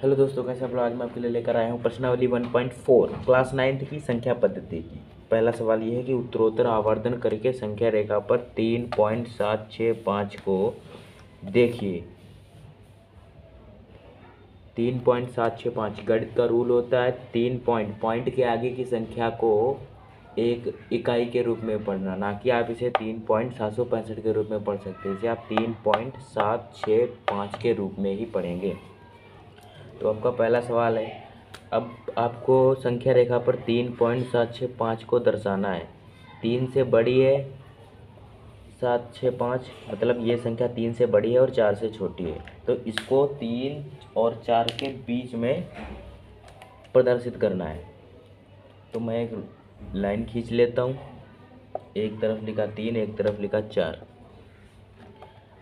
Hello दोस्तों, कैसे आप लोग? आज मैं आपके लिए लेकर आया हूँ प्रश्नावली 1.4 क्लास नाइन्थ की संख्या पद्धति पहला सवाल ये है कि उत्तरोत्तर आवर्धन करके संख्या रेखा पर तीन पॉइंट सात छः पाँच को देखिए। तीन पॉइंट सात छः पाँच, गणित का रूल होता है, तीन पॉइंट पॉइंट के आगे की संख्या को एक इकाई के रूप में पढ़ना, ना कि आप इसे तीन पॉइंट सात सौ पैंसठ के रूप में पढ़ सकते हैं। इसे आप तीन पॉइंट सात छः पाँच के रूप में ही पढ़ेंगे। तो आपका पहला सवाल है, अब आपको संख्या रेखा पर तीन पॉइंट सात छः पाँच को दर्शाना है। तीन से बड़ी है, सात छः पाँच मतलब ये संख्या तीन से बड़ी है और चार से छोटी है। तो इसको तीन और चार के बीच में प्रदर्शित करना है। तो मैं एक लाइन खींच लेता हूँ। एक तरफ़ लिखा तीन, एक तरफ़ लिखा चार।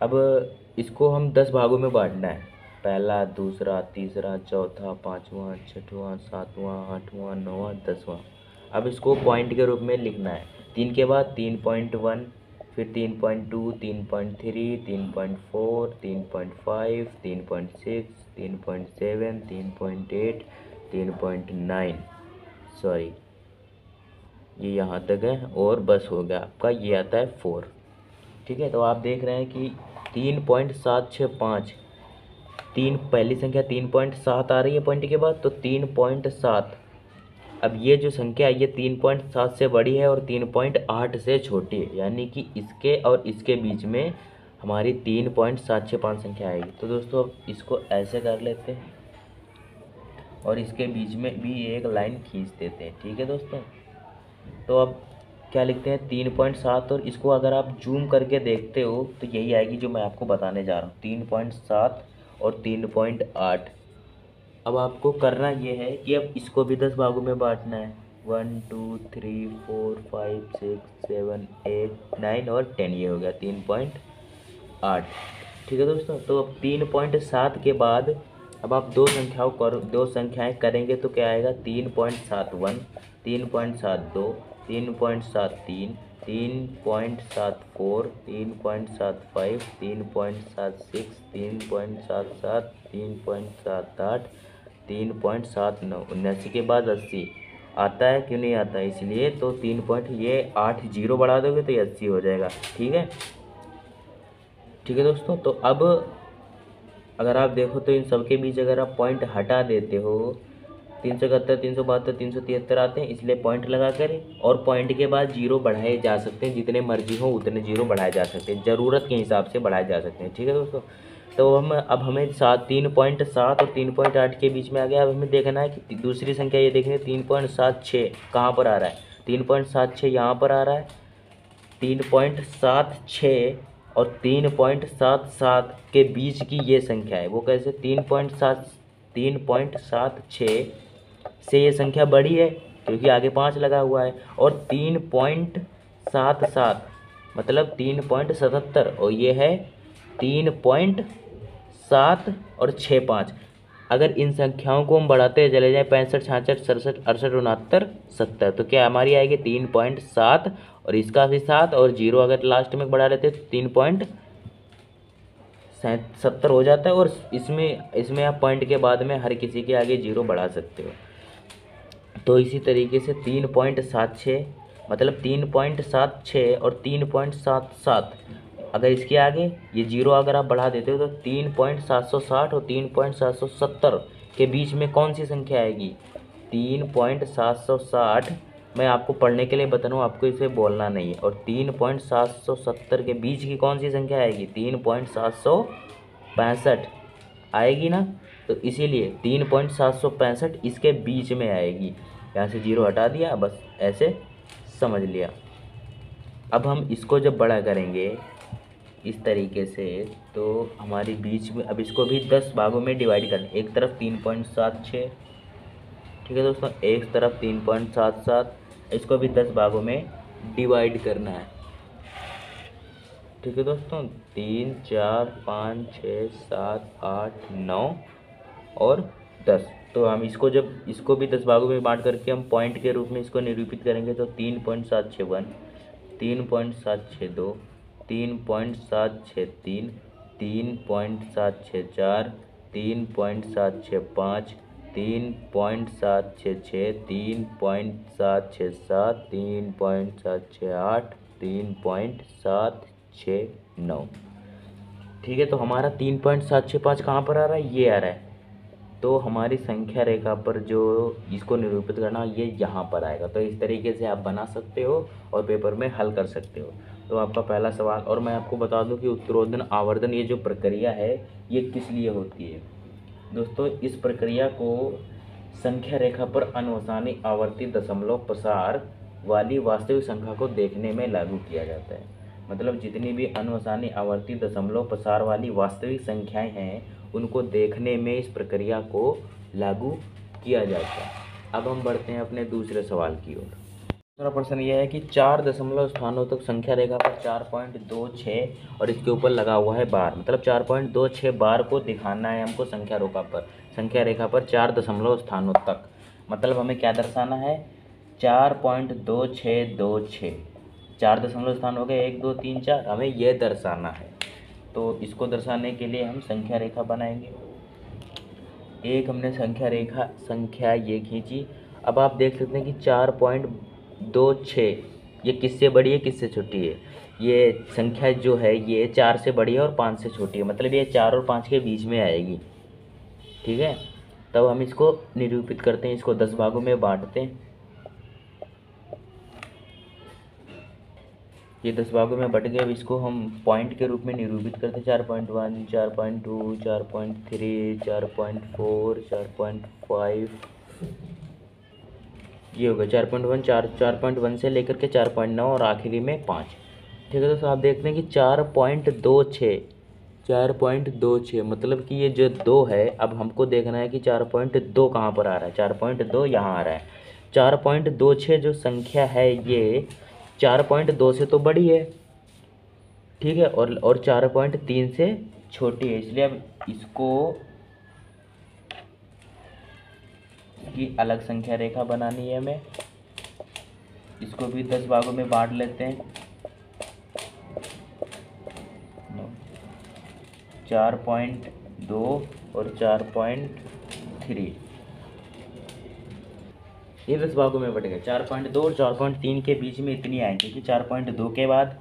अब इसको हम दस भागों में बांटना है। पहला दूसरा तीसरा चौथा पाँचवा छठवां सातवां आठवां नौवां दसवां अब इसको पॉइंट के रूप में लिखना है तीन के बाद तीन पॉइंट वन फिर तीन पॉइंट टू तीन पॉइंट थ्री तीन पॉइंट फोर तीन पॉइंट फाइव तीन पॉइंट सिक्स तीन पॉइंट सेवन तीन पॉइंट एट तीन पॉइंट नाइन सॉरी ये यहाँ तक है और बस हो गया आपका ये आता है फोर ठीक है तो आप देख रहे हैं कि तीन पॉइंट सात छः पाँच तीन, पहली संख्या तीन पॉइंट सात आ रही है पॉइंट के बाद तो तीन पॉइंट सात। अब ये जो संख्या है, ये तीन पॉइंट सात से बड़ी है और तीन पॉइंट आठ से छोटी है। यानी कि इसके और इसके बीच में हमारी तीन पॉइंट सात छः पाँच संख्या आएगी। तो दोस्तों, अब इसको ऐसे कर लेते हैं और इसके बीच में भी एक लाइन खींच देते हैं। ठीक है दोस्तों? तो अब क्या लिखते हैं? तीन पॉइंट सात और इसको अगर आप जूम करके देखते हो तो यही आएगी जो मैं आपको बताने जा रहा हूँ। तीन पॉइंट सात और तीन पॉइंट आठ। अब आपको करना ये है कि अब इसको भी दस भागों में बांटना है। One two three four five six seven eight nine और टेन ये हो गया तीन पॉइंट आठ। ठीक है दोस्तों तो अब तीन पॉइंट सात के बाद अब आप दो संख्याओं कर, दो संख्याएँ करेंगे तो क्या आएगा? तीन पॉइंट सात वन, तीन पॉइंट सात दो, तीन पॉइंट सात तीन तीन पॉइंट सात फोर, तीन पॉइंट सात फाइव तीन पॉइंट सात सिक्स तीन पॉइंट सात सात, तीन पॉइंट सात आठ, तीन पॉइंट सात नौ। उन्यासी के बाद अस्सी। आता है, क्यों नहीं आता? है इसलिए तो तीन पॉइंट ये आठ ज़ीरो बढ़ा दोगे तो ये अस्सी हो जाएगा। ठीक है? ठीक है दोस्तों तो अब अगर आप देखो तो इन सबके बीच अगर आप पॉइंट हटा देते हो तीन सौ इकहत्तर, तीन सौ बहत्तर, तीन सौ तिहत्तर आते हैं, इसलिए पॉइंट लगा कर और पॉइंट के बाद ज़ीरो बढ़ाए जा सकते हैं, जितने मर्ज़ी हो उतने ज़ीरो बढ़ाए जा सकते हैं, ज़रूरत के हिसाब से बढ़ाए जा सकते हैं, ठीक है दोस्तों? तो हम, अब हमें सात, तीन पॉइंट सात और तीन पॉइंट आठ के बीच में आ गया, अब हमें देखना है कि दूसरी संख्या ये देखनी है तीन पॉइंट सात छः कहाँ पर आ रहा है? तीन पॉइंट सात छः यहाँ पर आ रहा है, तीन पॉइंट सात छः और तीन पॉइंट सात सात के बीच की ये संख्या है, वो कैसे? तीन पॉइंट सात, तीन पॉइंट सात छः से ये संख्या बड़ी है, क्योंकि आगे पाँच लगा हुआ है, और तीन पॉइंट सात सात मतलब तीन पॉइंट सतहत्तर, और ये है तीन पॉइंट सात और छः पाँच। अगर इन संख्याओं को हम बढ़ाते चले जाएँ पैंसठ, छाछठ, सड़सठ, अड़सठ, उनहत्तर, सत्तर तो क्या हमारी आएगी तीन पॉइंट सात, और इसका भी सात, और ज़ीरो अगर लास्ट में बढ़ा लेते तो तीन पॉइंट सत्तर हो जाता है, और इसमें इसमें आप पॉइंट के बाद में हर किसी के आगे ज़ीरो बढ़ा सकते हो। तो इसी तरीके से तीन पॉइंट सात छः मतलब तीन पॉइंट सात छः और तीन पॉइंट सात सात, अगर इसके आगे ये ज़ीरो अगर आप बढ़ा देते हो तो तीन पॉइंट सात सौ साठ और तीन पॉइंट सात सौ सत्तर के बीच में कौन सी संख्या आएगी? तीन पॉइंट सात सौ साठ। मैं आपको पढ़ने के लिए बता रहा हूँ, आपको इसे बोलना नहीं है। और तीन पॉइंट सात सौ सत्तर के बीच की कौन सी संख्या आएगी? तीन पॉइंट सात सौ पैंसठ। आएगी ना? तो इसीलिए तीन पॉइंट सात सौ पैंसठ इसके बीच में आएगी। यहाँ से ज़ीरो हटा दिया, बस ऐसे समझ लिया। अब हम इसको जब बड़ा करेंगे इस तरीके से तो हमारी बीच में, अब इसको भी दस भागों में डिवाइड कर एक तरफ़ तीन पॉइंट सात छः ठीक है दोस्तों, एक तरफ़ तीन पॉइंट सात सात, इसको भी दस भागों में डिवाइड करना है। ठीक है दोस्तों, तीन, चार, पाँच छः सात, आठ, नौ और दस तो हम इसको जब इसको भी दस भागों में बांट करके हम पॉइंट के रूप में इसको निरूपित करेंगे तो तीन पॉइंट सात छः वन तीन पॉइंट सात छः दो तीन पॉइंट सात छः तीन तीन पॉइंट सात छः चार तीन पॉइंट सात छः पाँच तीन पॉइंट सात छः छः तीन पॉइंट सात छः सात तीन पॉइंट सात छः आठ तीन पॉइंट सात छः नौ ठीक है तो हमारा तीन पॉइंट सात छः पाँच कहाँ पर आ रहा है ये आ रहा है तो हमारी संख्या रेखा पर जो इसको निरूपित करना, ये यहाँ पर आएगा। तो इस तरीके से आप बना सकते हो और पेपर में हल कर सकते हो। तो आपका पहला सवाल, और मैं आपको बता दूँ कि उत्तरोधन आवर्धन, ये जो प्रक्रिया है, ये किस लिए होती है? दोस्तों, इस प्रक्रिया को संख्या रेखा पर अनुसानी आवर्ती दशमलव प्रसार वाली वास्तविक संख्या को देखने में लागू किया जाता है। मतलब जितनी भी अनुसानी आवर्ती दशमलव प्रसार वाली वास्तविक संख्याएँ हैं उनको देखने में इस प्रक्रिया को लागू किया जाता है। अब हम बढ़ते हैं अपने दूसरे सवाल की ओर। दूसरा प्रश्न यह है कि चार दशमलव स्थानों तक संख्या रेखा पर चार पॉइंट दो छः और इसके ऊपर लगा हुआ है बार। मतलब चार पॉइंट दो छः बार को दिखाना है हमको संख्या रेखा पर। संख्या रेखा पर चार दशमलव स्थानों तक। मतलब हमें क्या दर्शाना है? चार पॉइंट दो छः दो छः चार दशमलव स्थान हो गए एक, दो, तीन, चार। हमें यह दर्शाना है। तो इसको दर्शाने के लिए हम संख्या रेखा बनाएँगे। एक हमने संख्या रेखा, संख्या ये खींची। अब आप देख सकते हैं कि चार पॉइंट दो छः, ये किससे बड़ी है, किससे छोटी है? ये संख्या जो है, ये चार से बड़ी है और पाँच से छोटी है। मतलब ये चार और पाँच के बीच में आएगी। ठीक है? तब हम इसको निरूपित करते हैं, इसको दस भागों में बांटते हैं। ये दस भागों में बट गए अब इसको हम पॉइंट के रूप में निरूपित करते चार पॉइंट वन चार पॉइंट टू चार पॉइंट थ्री चार पॉइंट फोर चार पॉइंट फाइव ये हो गया चार पॉइंट वन चार चार पॉइंट वन से लेकर के चार पॉइंट नौ और आखिरी में पाँच ठीक है दोस्तों आप देखते हैं कि चार पॉइंट दो छः चार पॉइंट दो छः मतलब कि ये जो दो है अब हमको देखना है कि चार पॉइंट दो कहाँ पर आ रहा है चार पॉइंट दो यहाँ आ रहा है चार पॉइंट दो छः जो संख्या है ये चार पॉइंट दो से तो बड़ी है। ठीक है, और और चार पॉइंट तीन से छोटी है, इसलिए अब इसको की अलग संख्या रेखा बनानी है हमें। इसको भी दस भागों में बांट लेते हैं। चार पॉइंट दो और चार पॉइंट थ्री। ये दस भागों में बट गए चार पॉइंट दो और चार पॉइंट तीन के बीच में इतनी आएँगी कि चार पॉइंट दो के बाद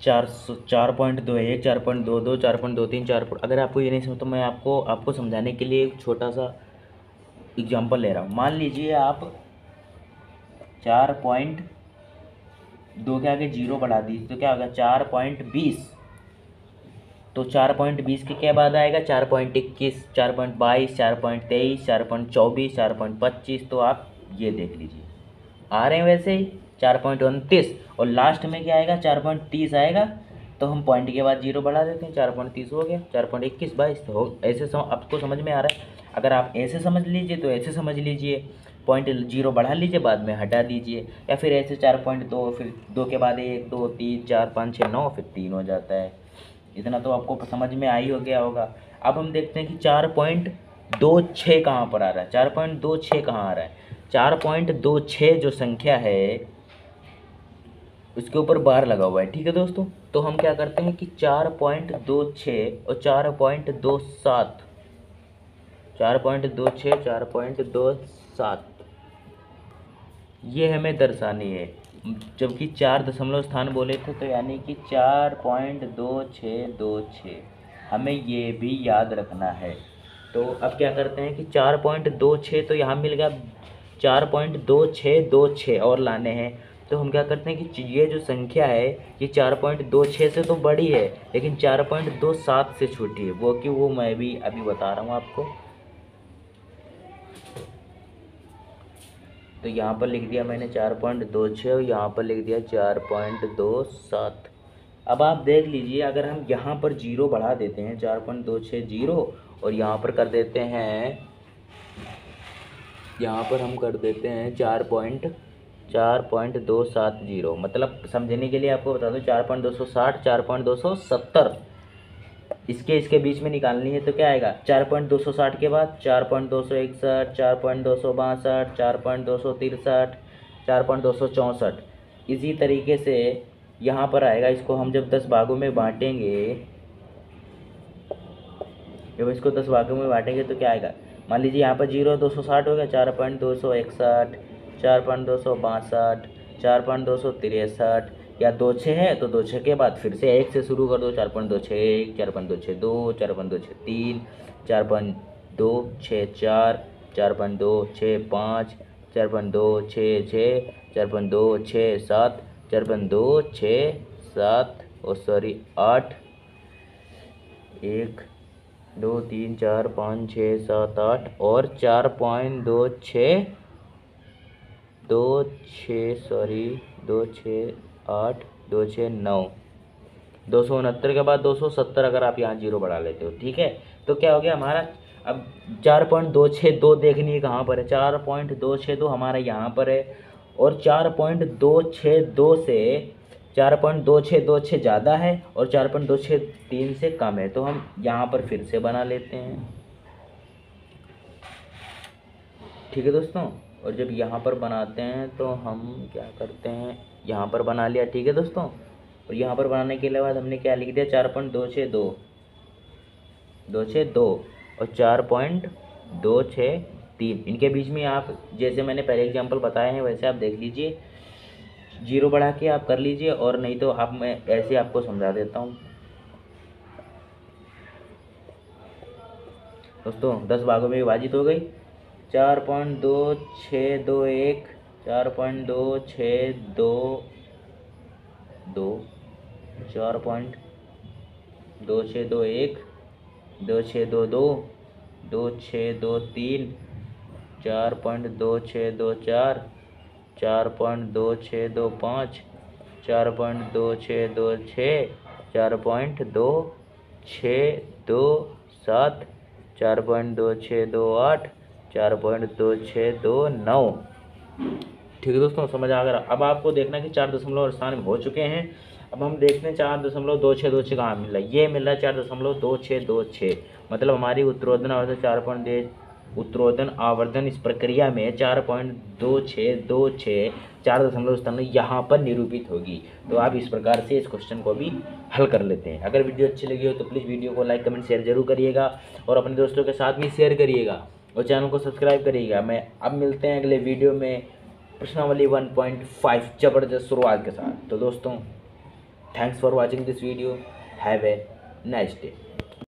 चार सौ चार पॉइंट दो एक चार पॉइंट दो दो चार पॉइंट दो तीन चार अगर आपको ये नहीं समझ तो मैं आपको आपको समझाने के लिए एक छोटा सा एग्ज़ाम्पल ले रहा हूँ मान लीजिए आप चार पॉइंट दो के आगे ज़ीरो बढ़ा दीजिए तो क्या होगा चार पॉइंट बीस तो चार पॉइंट बीस के क्या बाद आएगा चार पॉइंट इक्कीस चार पॉइंट बाईस चार पॉइंट तेईस चार पॉइंट चौबीस चार पॉइंट पच्चीस तो आप ये देख लीजिए। आ रहे हैं वैसे ही चार पॉइंट उनतीस और लास्ट में क्या आएगा? चार पॉइंट तीस आएगा। तो हम पॉइंट के बाद ज़ीरो बढ़ा देते हैं चार पॉइंट तीस हो गया चार पॉइंट इक्कीस बाईस। तो हो ऐसे सम, आपको समझ में आ रहा है? अगर आप ऐसे समझ लीजिए तो ऐसे समझ लीजिए। पॉइंट ज़ीरो बढ़ा लीजिए बाद में हटा दीजिए। या फिर ऐसे चार पॉइंट दो फिर दो के बाद एक दो तीन चार पाँच छः नौ फिर तीन हो जाता है। इतना तो आपको समझ में आ ही हो गया होगा। अब हम देखते हैं कि चार पॉइंट दो छः कहाँ पर आ रहा है? चार पॉइंट दो छः कहाँ आ रहा है? चार पॉइंट दो छः जो संख्या है, उसके ऊपर बार लगा हुआ है, ठीक है दोस्तों? तो हम क्या करते हैं कि चार पॉइंट दो छः और चार पॉइंट दो सात, चार पॉइंट दो छः चार पॉइंट दो सात। ये हमें दर्शानी है, जबकि चार दशमलव स्थान बोले थे तो यानी कि चार पॉइंट दो छः दो छः हमें ये भी याद रखना है। तो अब क्या करते हैं कि चार पॉइंट दो छः तो यहाँ मिल गया चार पॉइंट दो छः दो छः और लाने हैं। तो हम क्या करते हैं कि ये जो संख्या है, ये चार पॉइंट दो छः से तो बड़ी है, लेकिन चार पॉइंट दो सात से छोटी है। वो कि वो मैं भी अभी बता रहा हूँ आपको। तो यहाँ पर लिख दिया मैंने चार पॉइंट दो छः और यहाँ पर लिख दिया चार पॉइंट दो सात। अब आप देख लीजिए, अगर हम यहाँ पर ज़ीरो बढ़ा देते हैं, चार पॉइंट दो छः ज़ीरो, और यहाँ पर कर देते हैं यहाँ पर हम कर देते हैं चार पॉइंट चार पॉइंट दो सात ज़ीरो। मतलब समझने के लिए आपको बता दूँ, चार पॉइंट दो सौ साठ, चार पॉइंट दो सौ सत्तर। इसके इसके बीच में निकालनी है तो क्या आएगा? चार पॉइंट दो सौ साठ के बाद चार पॉइंट दो सौ इकसठ, चार पॉइंट दो सौ बासठ, चार पॉइंट दो सौ तिरसठ, चार पॉइंट दो सौ चौंसठ। इसी तरीके से यहाँ पर आएगा, इसको हम जब दस भागों में बांटेंगे, जब इसको दस भागों में बांटेंगे तो क्या आएगा? मान लीजिए यहाँ पर ज़ीरो दो सौ साठ हो गया चार पॉइंट दो सौ इकसठ चार पॉइंट दो सौ बासठ चार पॉइंट दो सौ तिरसठ या दो छः है तो दो छः के बाद फिर से एक से शुरू कर दो चार पॉइंट दो छः एक चार पॉइंट दो छः दो चार पॉइंट दो छः तीन चार पॉइंट दो छः चार चार पॉइंट दो छः पाँच चार पॉइंट दो छः छः चार पॉइंट दो छः सात चार पॉइंट दो छः सात और सॉरी आठ एक दो, तीन, चार, पाँच, छः, सात, आठ और चार पॉइंट दो, छः दो, छः, सॉरी, दो, छः, आठ, दो, छः, नौ। दो सौ उनहत्तर के बाद दो सौ सत्तर अगर आप यहाँ ज़ीरो बढ़ा लेते हो, ठीक है? तो क्या हो गया हमारा? अब चार पॉइंट दो, छः, दो देखनी है कहाँ पर है? चार पॉइंट दो, छः दो हमारा यहाँ पर है और चार पॉइंट दो, छः, दो से चार पॉइंट दो छः दो छः ज़्यादा है और चार पॉइंट दो छः तीन से कम है। तो हम यहाँ पर फिर से बना लेते हैं। ठीक है दोस्तों? और जब यहाँ पर बनाते हैं तो हम क्या करते हैं? यहाँ पर बना लिया। ठीक है दोस्तों? और यहाँ पर बनाने के बाद हमने क्या लिख दिया? चार पॉइंट दो छः दो। दो छः दो और चार पॉइंट दो छः तीन। इनके बीच में आप, जैसे मैंने पहले एग्जांपल बताए हैं, वैसे आप देख लीजिए। ज़ीरो बढ़ा के आप कर लीजिए और नहीं तो आप, मैं ऐसे आपको समझा देता हूँ। दोस्तों, दस भागों में विभाजित हो गई। चार पॉइंट दो छः दो एक, चार पॉइंट दो छः दो दो, चार पॉइंट दो छः दो एक, दो छः दो दो दो छः दो तीन, चार पॉइंट दो छः दो चार चार पॉइंट दो छः दो पाँच, चार पॉइंट दो छः दो छः चार पॉइंट दो छः दो सात, चार पॉइंट दो छः दो आठ, चार पॉइंट दो छः दो नौ। ठीक है दोस्तों, समझ आ गया। अब आपको देखना कि चार दशमलव स्थान हो चुके हैं। अब हम देखते हैं चार दशमलव दो छः दो छः कहाँ मिल रहा है। ये मिल रहा है चार दशमलव दो छः दो छः मतलब हमारी उत्तरोधन चार पॉइंट उत्तरोधन आवर्धन इस प्रक्रिया में चार पॉइंट दो छः दो छः चार दशमलव स्थान यहाँ पर निरूपित होगी। तो आप इस प्रकार से इस क्वेश्चन को भी हल कर लेते हैं। अगर वीडियो अच्छी लगी हो तो प्लीज़ वीडियो को लाइक कमेंट शेयर ज़रूर करिएगा और अपने दोस्तों के साथ भी शेयर करिएगा और चैनल को सब्सक्राइब करिएगा। मैं अब मिलते हैं अगले वीडियो में प्रश्नावली 1.5 ज़बरदस्त शुरुआत के साथ। तो दोस्तों thanks for watching this video have a nice day